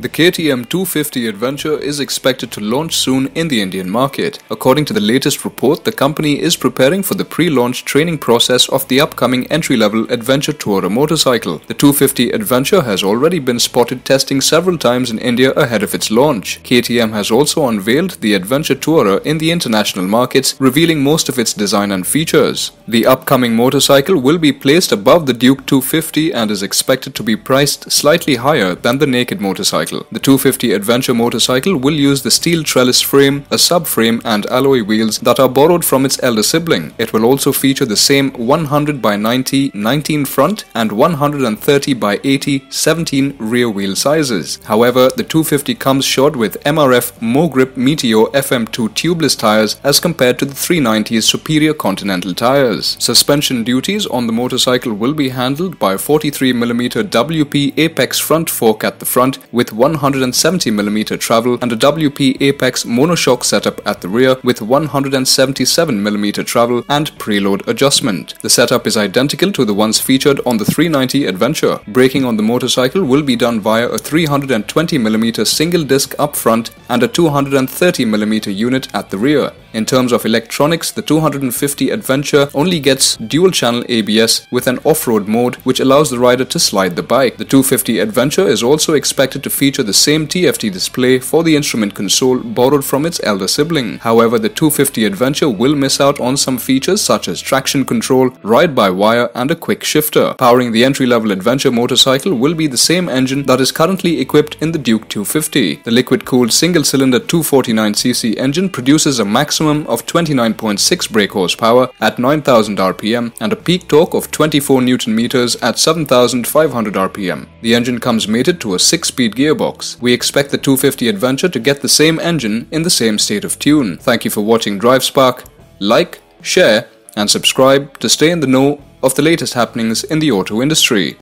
The KTM 250 Adventure is expected to launch soon in the Indian market. According to the latest report, the company is preparing for the pre-launch training process of the upcoming entry-level Adventure Tourer motorcycle. The 250 Adventure has already been spotted testing several times in India ahead of its launch. KTM has also unveiled the Adventure Tourer in the international markets, revealing most of its design and features. The upcoming motorcycle will be placed above the Duke 250 and is expected to be priced slightly higher than the naked motorcycle motorcycle. The 250 Adventure motorcycle will use the steel trellis frame, a subframe and alloy wheels that are borrowed from its elder sibling. It will also feature the same 100 by 90 19 front and 130 by 80 17 rear wheel sizes. However, the 250 comes short with MRF Mogrip Meteor FM2 tubeless tires as compared to the 390's superior Continental tires. Suspension duties on the motorcycle will be handled by 43mm WP Apex front fork at the front with 170mm travel and a WP Apex monoshock setup at the rear with 177mm travel and preload adjustment. The setup is identical to the ones featured on the 390 Adventure. Braking on the motorcycle will be done via a 320mm single disc up front and a 230mm unit at the rear. In terms of electronics, the 250 Adventure only gets dual channel ABS with an off-road mode which allows the rider to slide the bike. The 250 Adventure is also expected to feature the same TFT display for the instrument console borrowed from its elder sibling. However, the 250 Adventure will miss out on some features such as traction control, ride-by-wire and a quick shifter. Powering the entry-level Adventure motorcycle will be the same engine that is currently equipped in the Duke 250. The liquid-cooled single-cylinder 249cc engine produces a maximum maximum of 29.6 brake horsepower at 9000 rpm and a peak torque of 24 newton meters at 7500 rpm. The engine comes mated to a 6-speed gearbox. We expect the 250 Adventure to get the same engine in the same state of tune. Thank you for watching DriveSpark. Like, share and subscribe to stay in the know of the latest happenings in the auto industry.